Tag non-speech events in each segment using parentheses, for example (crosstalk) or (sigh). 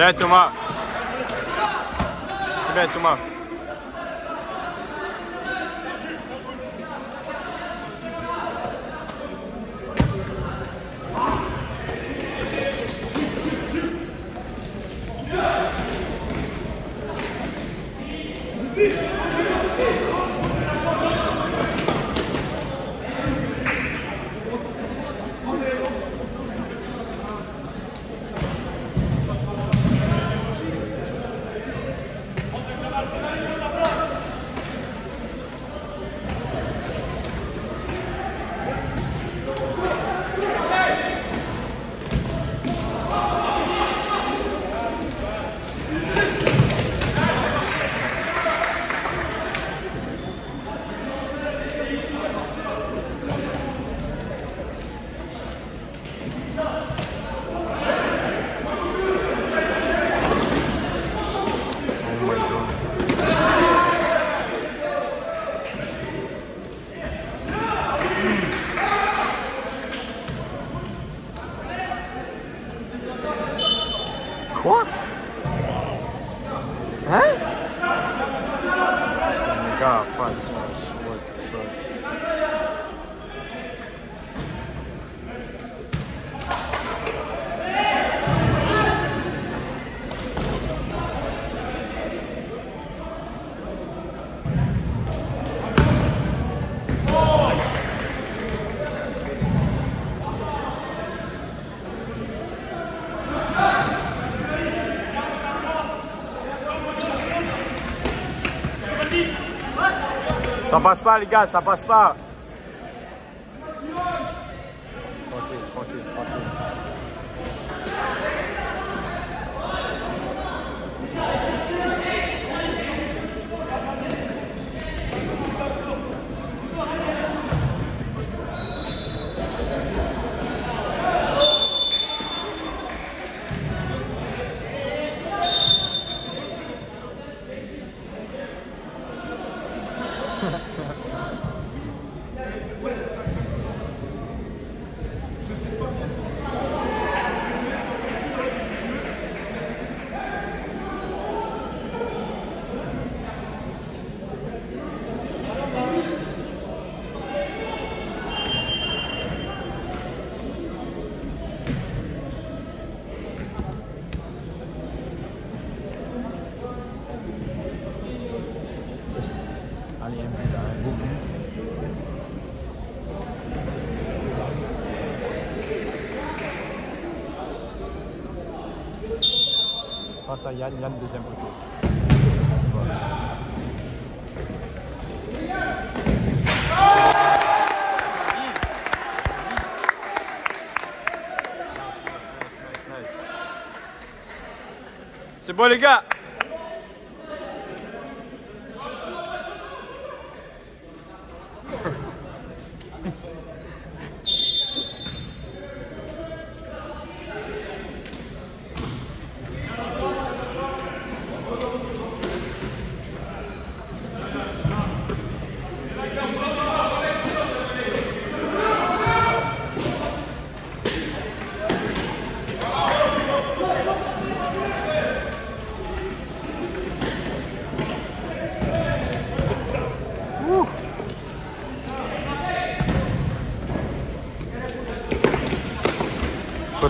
Bien Thomas. C'est bien Ça passe pas, les gars, ça passe pas. Tranquille, tranquille, tranquille. Allez, un peu là, beaucoup. Passe à Yann, Yann deuxième poteau. C'est bon les gars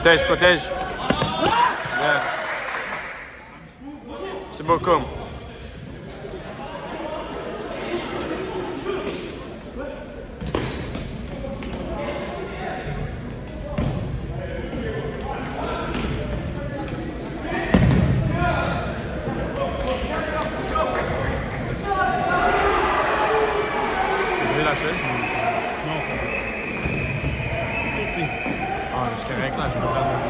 Protège, protège. C'est bon comme. Ouvrez la chaise ou- Non, ça va. Merci. Ah, c'est correct là, je vais faire mon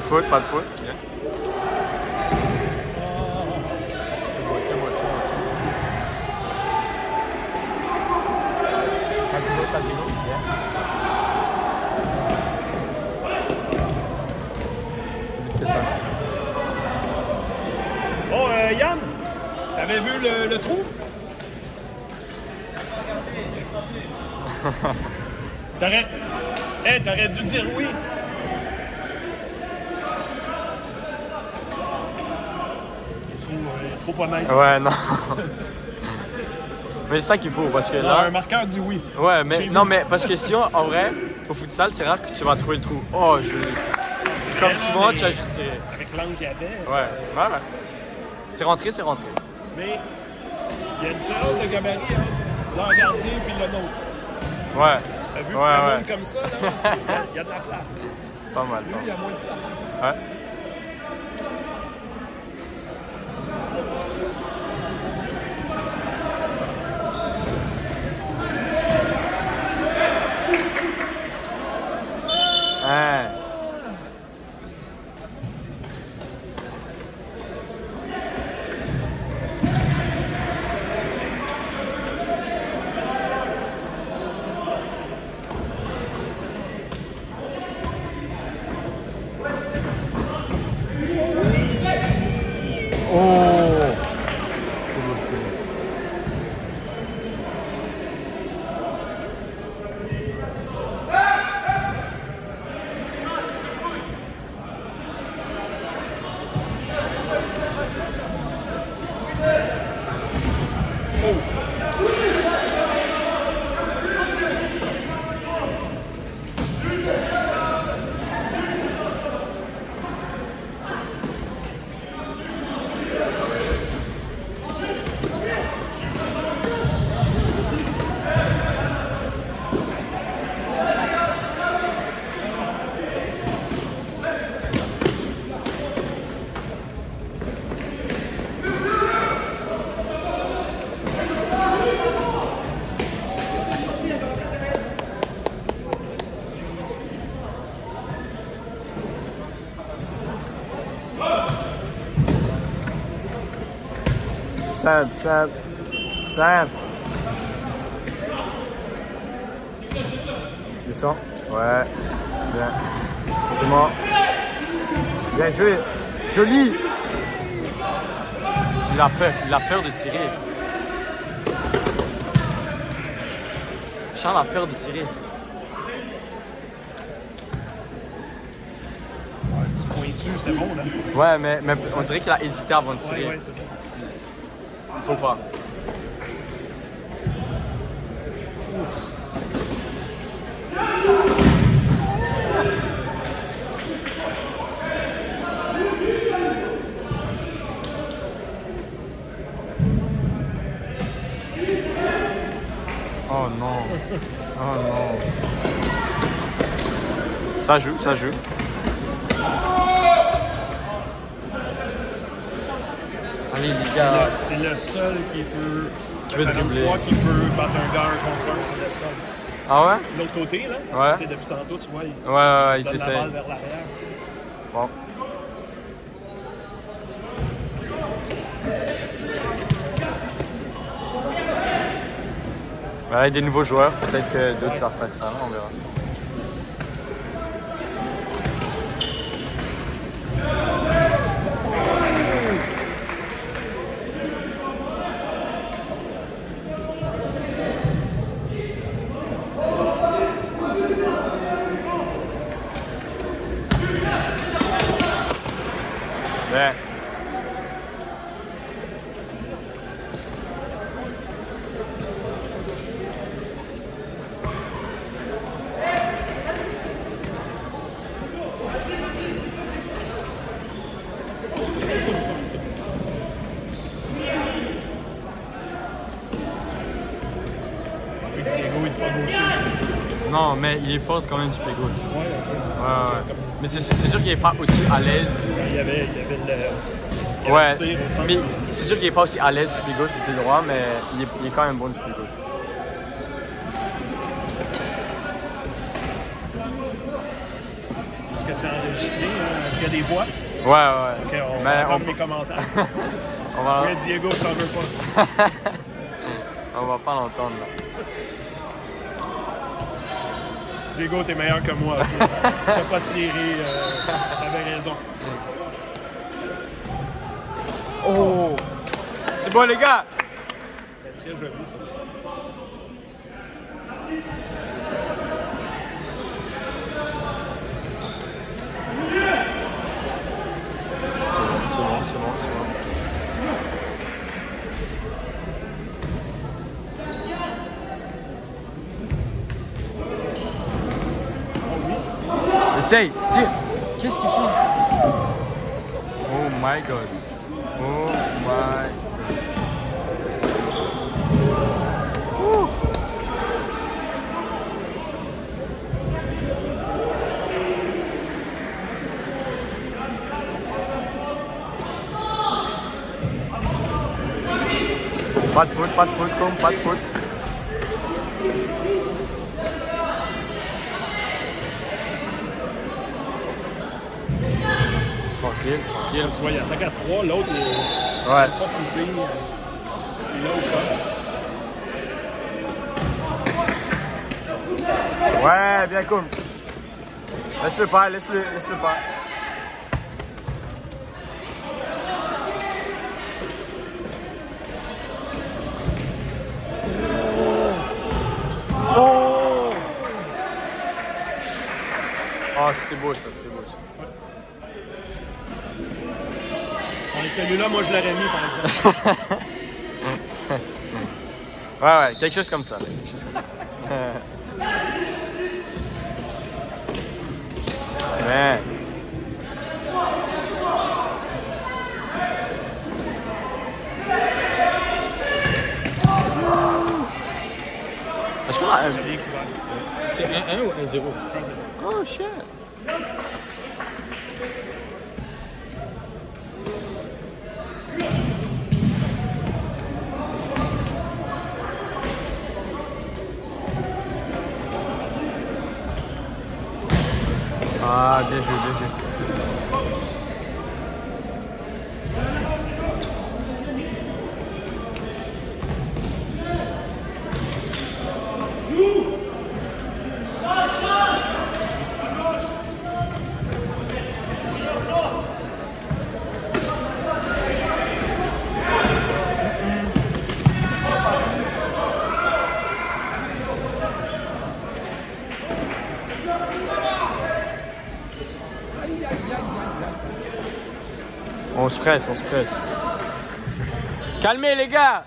Pas de faute, pas de faute. Bien. C'est bon, c'est bon, c'est bon, c'est bon. Continue, continue. Bien. Vite que ça. Oh, euh, Yann, t'avais vu le, le trou? (laughs) T'aurais... Eh, t'aurais dû dire oui. Le trou, Ouais, non. (laughs) mais c'est ça qu'il faut parce que Non, là. un marqueur dit oui. Ouais, mais non, mais parce que sinon, en vrai, au futsal, c'est rare que tu vas trouver le trou. Oh, je. Comme souvent, tu as juste. Avec l'angle qu'il y avait. Ouais, ouais, ouais. C'est rentré, c'est rentré. Mais il y a une différence de gabarit entre leur gardien et le nôtre. Ouais, T'as vu Ouais, ouais. comme ça, là, il y a- de la place. pas mal. Lui, il y a moins de place. Ouais. Simple, simple, simple. Descends. Ouais. Bien. C'est moi. Bien joué. Joli. Il a peur. Il a peur de tirer. Charles a peur de tirer. C'est pointu, c'était bon, là. Ouais, mais, mais on dirait qu'il a hésité avant de Ouais, tirer. ouais, c'est ça. Oh non. Oh non. Ça joue, ça joue. Allez les gars. C'est le seul qui peut. Qui peut le dribbler. 43 qui peut battre un gars un contre un, c'est le seul. Ah ouais? L'autre côté, là, Ouais. tu sais, depuis tantôt, tu vois, il Ouais, ouais, ouais, il s'essaye. vers l'arrière. Bon. Ouais, des nouveaux joueurs, peut-être que d'autres savent faire ça, on verra. Ouais. Puis Diego, il est pas gaucher. Non, quand même du pied gauche. Ouais, ok. Ouais, ouais. Mais c'est sûr, qu'il n'est pas aussi à l'aise. Il y avait, il y avait le. Ouais, tir au mais c'est sûr qu'il n'est pas aussi à l'aise du pied gauche du pied droit, mais il est, il est quand même bon du pied gauche. Est-ce que c'est enregistré? hein? Est-ce qu'il y a des voix? Ouais, ouais. Ok, on Mais va on, mes commentaires. (laughs) on va, Diego, t'en veux pas. (laughs) on va pas l'entendre là. Diego, t'es meilleur que moi. t'as pas tiré, euh, t'avais raison. Oh! C'est bon les gars! C'est très joli, ça aussi. C'est bon, c'est bon, c'est bon. Essaye, tire. Qu'est-ce qu'il fait? Oh my god. Oh my. Pas de faute, pas de faute, comme pas de faute. Tranquille, tranquille. Tu vois, il attaque à 3, l'autre, il est Ouais. pas coupé. L'autre, hein. Ouais, bien cool. Laisse-le pas, laisse-le, laisse-le pas. Oh! Ah, c'était beau ça, c'était beau ça. Celui-là, moi, je l'aurais mis, par exemple. (laughs) Ouais, ouais, quelque chose comme ça. là, quelque chose comme ça. (laughs) Ouais. Est-ce qu'on a un... C'est un 1 ou un 0? Ouais, c'est bon. Oh shit! Ah, bien joué, bien joué. Se presse, on se presse. Calmez les gars.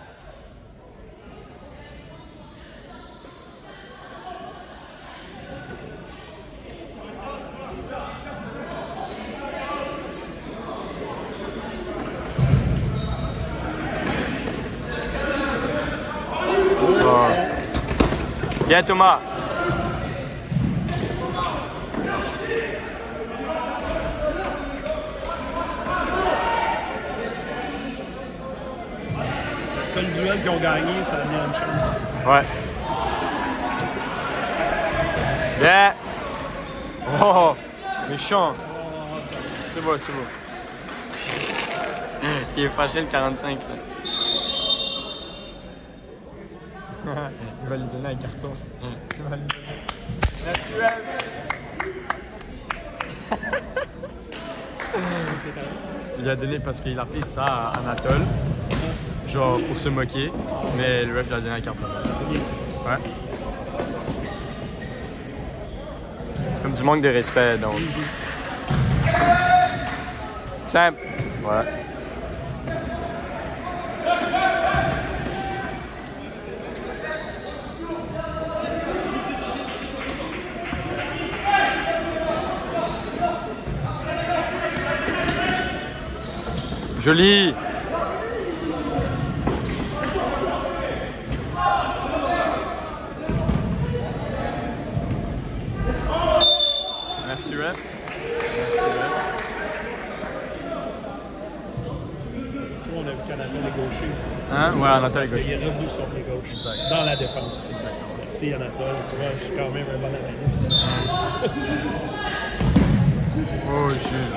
Bien Thomas qu'ils ont gagné, ça a mis une chance. Ouais. Bien. Oh, méchant. C'est beau, c'est beau. Il est fâché le 45. là. (laughs) Il va lui donner un carton. Il va lui donner. Merci, Web. (laughs) Il a donné parce qu'il a fait ça à Anatole. Genre pour se moquer. Mais le ref il a donné. C'est bien. Ouais. C'est comme du manque de respect, donc. Simple. Ouais. Joli. Merci, Ref. Merci, Ref. Tu vois, on a vu qu'Anatole est gaucher. Hein? Ouais, Anatole est Parce gauche. qu'il est revenu sur les gauches. Exact. Dans la défense. Exactement. Merci Anatole. Tu vois, je suis quand même un bon analyste. (laughs) Oh, Jules.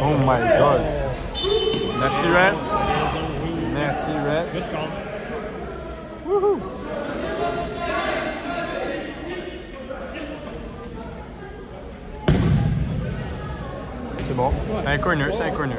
Oh, Oh my god. Merci, oui. Merci, Ref. Good call. C'est C'est un corner, c'est un corner.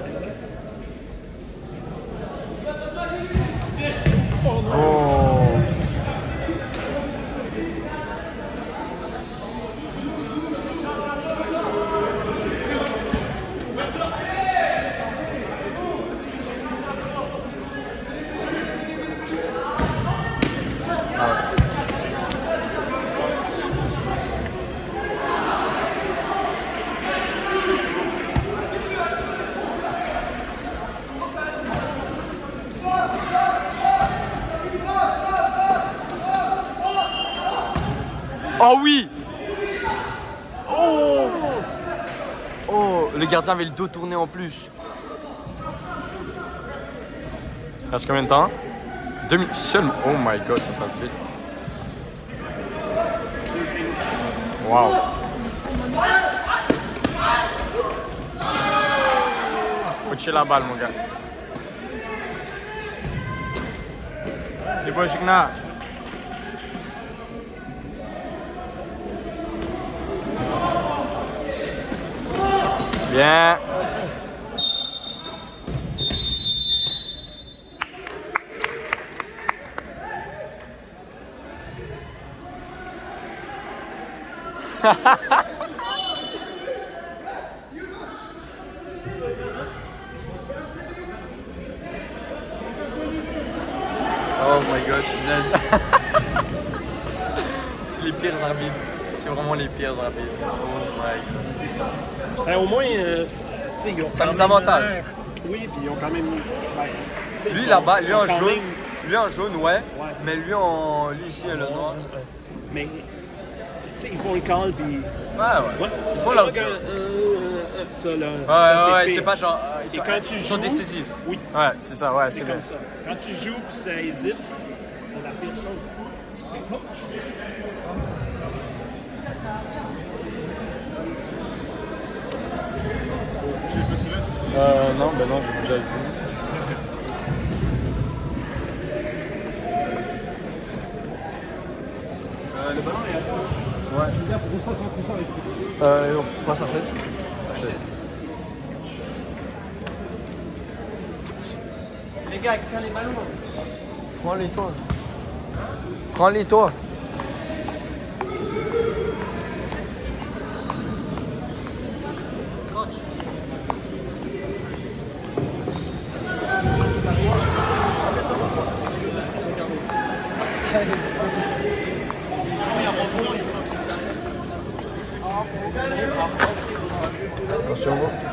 Oh oui Oh Oh, le gardien avait le dos tourné en plus. Il reste combien de temps Deux minutes seulement. Oh my god, ça passe vite. Wow. Faut tuer la balle, mon gars. C'est bon, Jigna. Bien. (laughs) oh my god. (laughs) C'est les pires arbitres. C'est vraiment les pires arbitres. Oh my god. Ben, au moins, euh, ils ont Ça quand nous même avantage. l'air- Oui, puis ils ont quand même. ben, ils Lui sont- là-bas, ils lui sont en quand jaune, même- lui en jaune, ouais. Mais lui en, lui ici, le noir. Ouais. Mais, tu sais, ils font le call, puis. Ouais, ouais. Ouais, Ils font leur job. euh, euh, Ça, là. Ouais, ça, ouais, ouais, pire. c'est pas genre. euh, Ils Et sont, quand tu ils sont joues- décisifs. Oui, Ouais, c'est ça, ouais, c'est comme ça. Quand tu joues, puis ça hésite, c'est la pire chose. Euh, non, ben non, j'ai déjà vu. Euh, le ballon est à toi. Ouais. Euh, non, passe. La chaise. Les gars, récupère les ballons. Prends-les toi. Prends-les toi. Silver.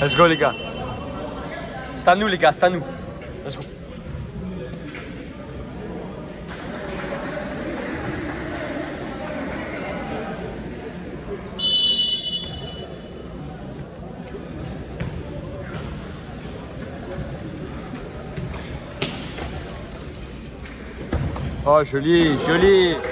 Let's go les gars. C'est à nous les gars, c'est à nous. Let's go. Oh joli, joli.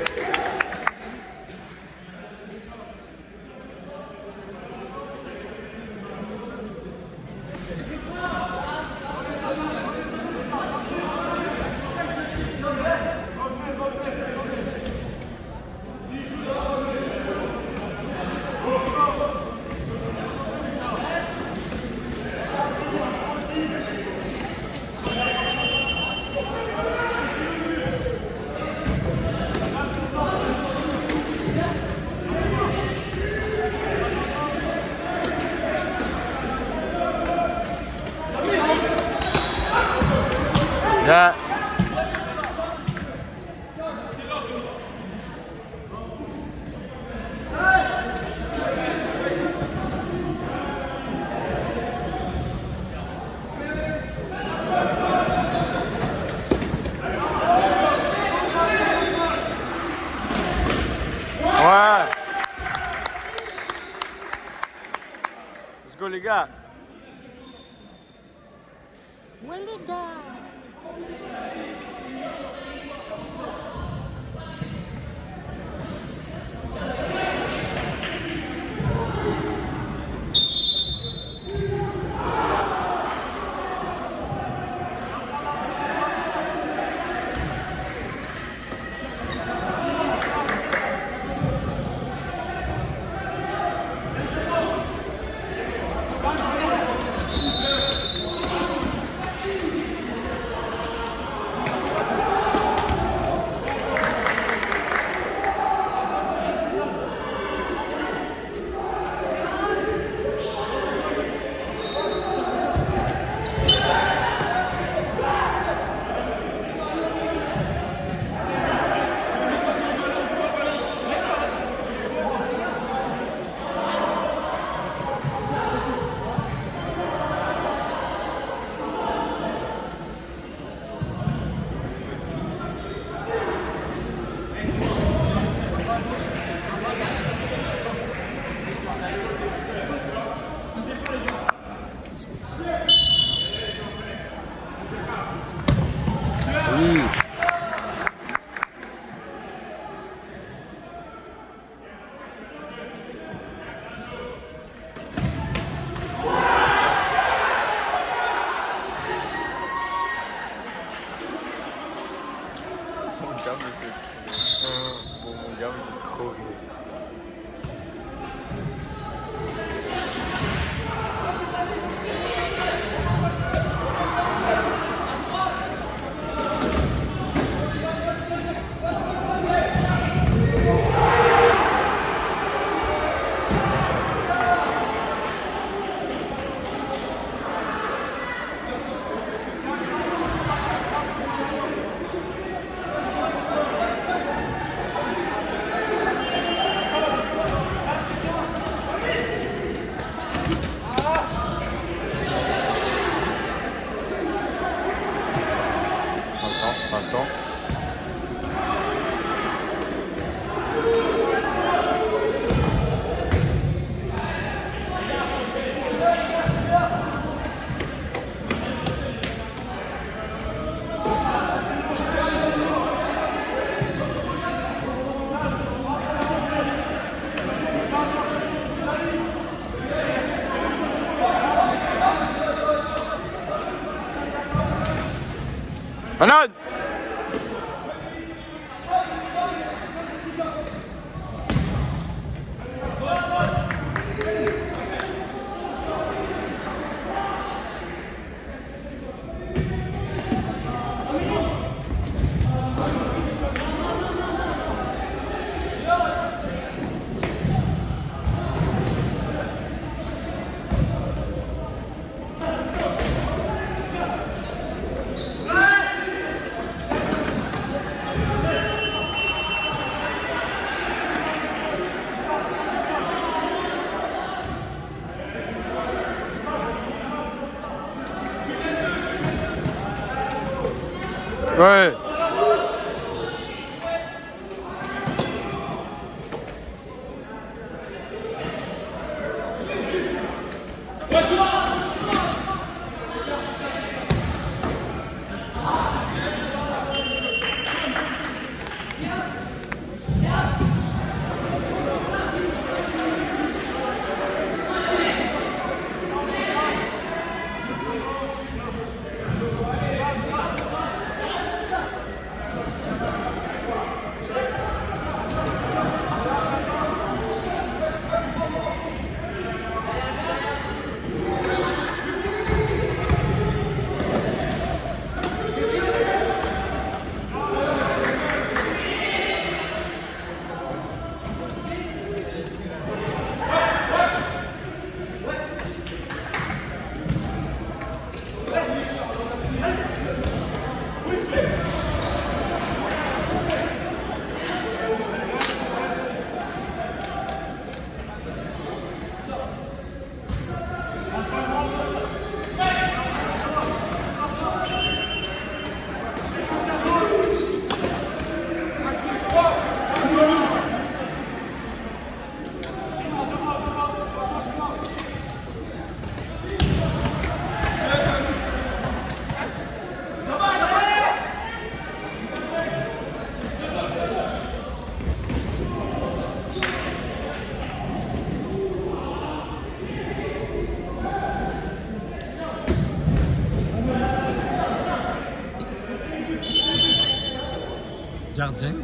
Ouais. Gardien.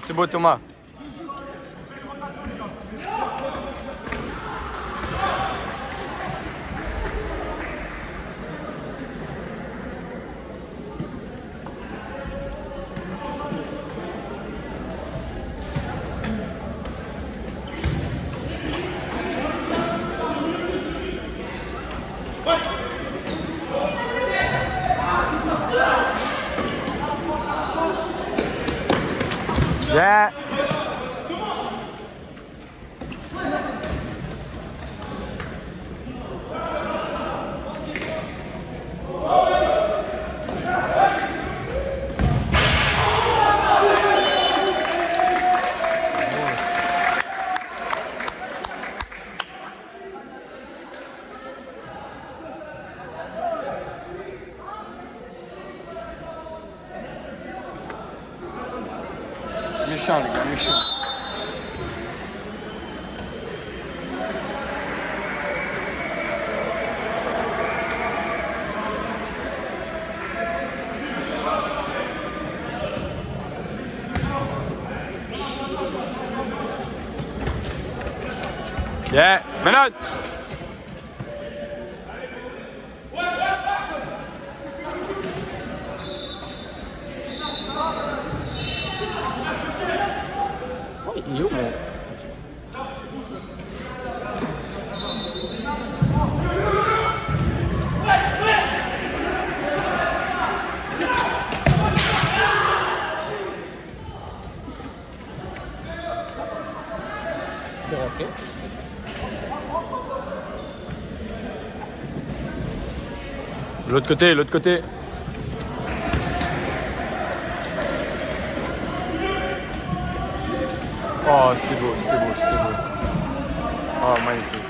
Simbu, Tilmar. L'autre côté, l'autre côté. Oh, c'était beau, c'était beau, c'était beau. Oh, magnifique.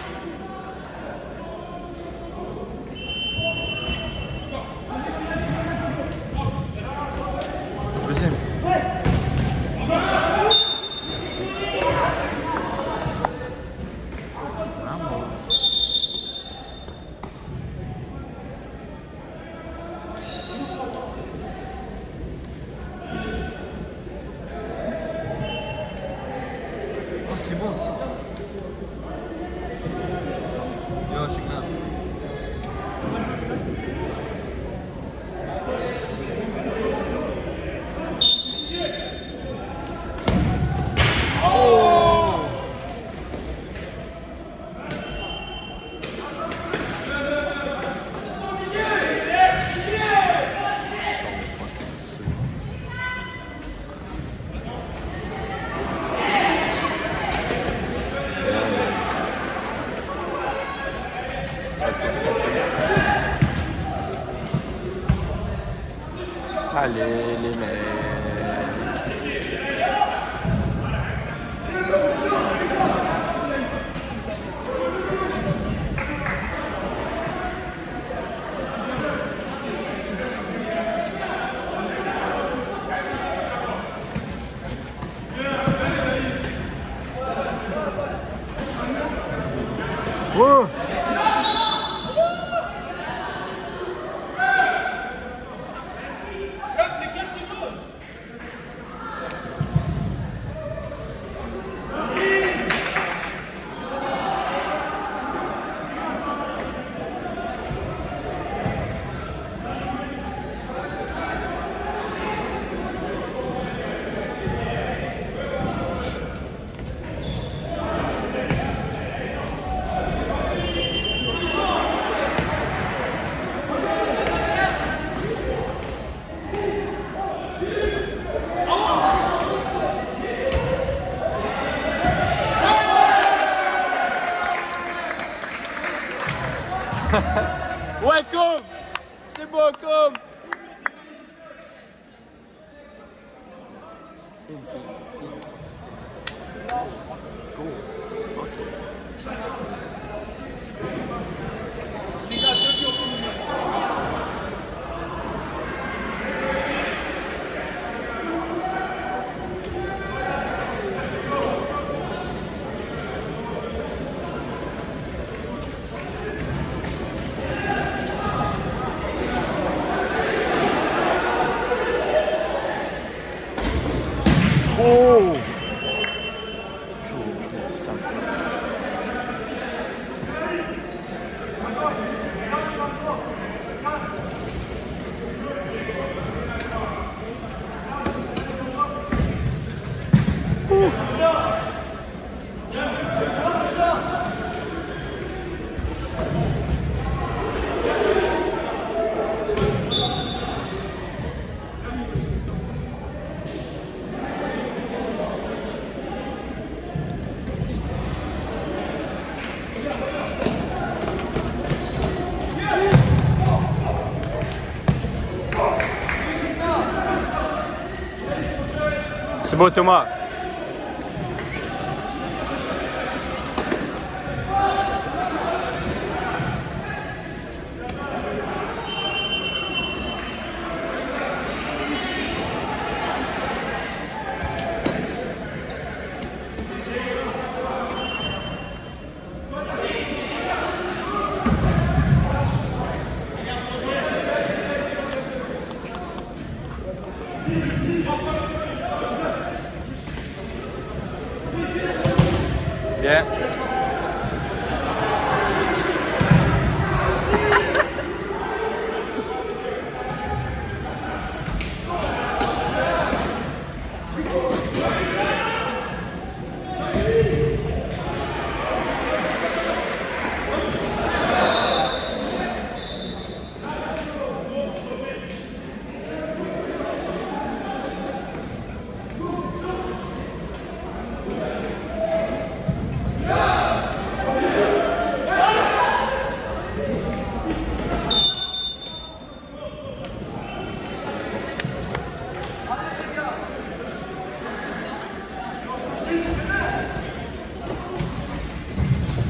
C'est beau, Thomas.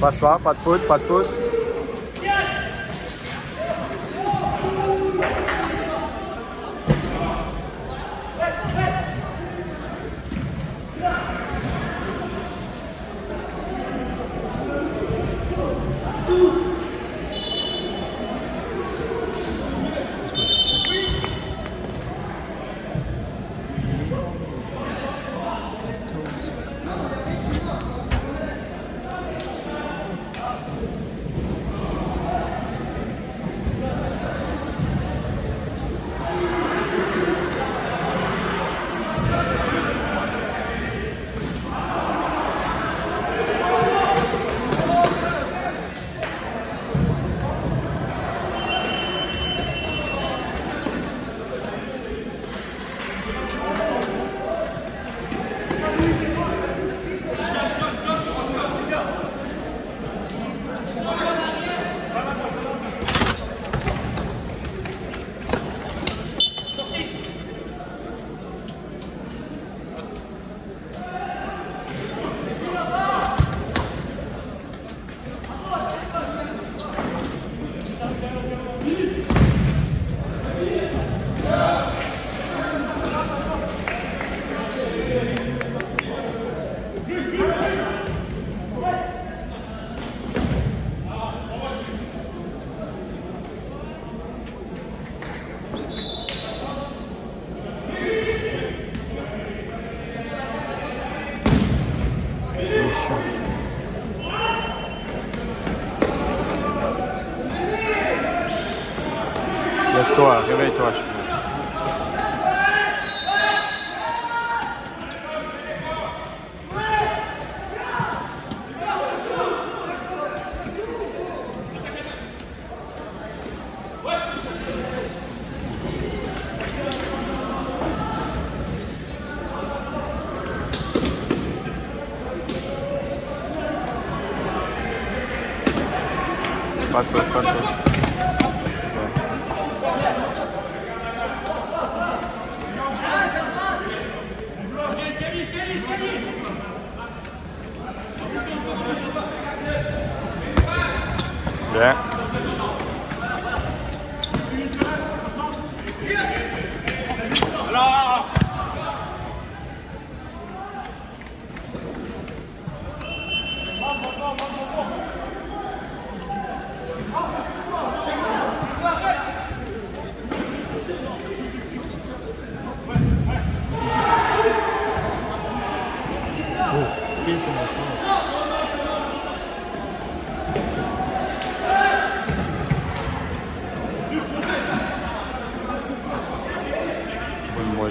Pas, pas de faute, pas de. Lève-toi, réveille-toi. Pas de faute, pas de faute. Bien. Filtre mon sang.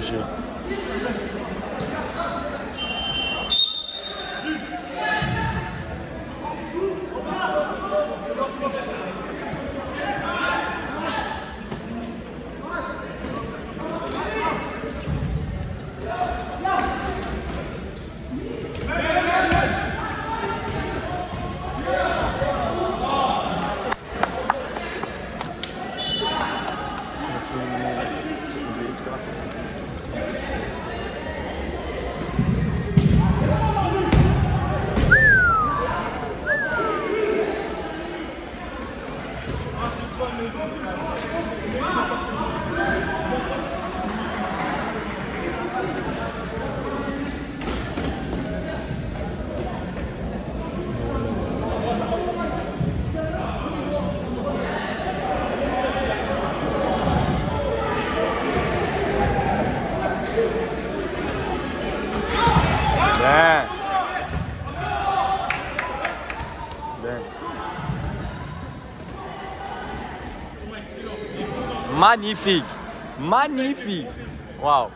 Faut le Magnifique. Magnifique. Wow.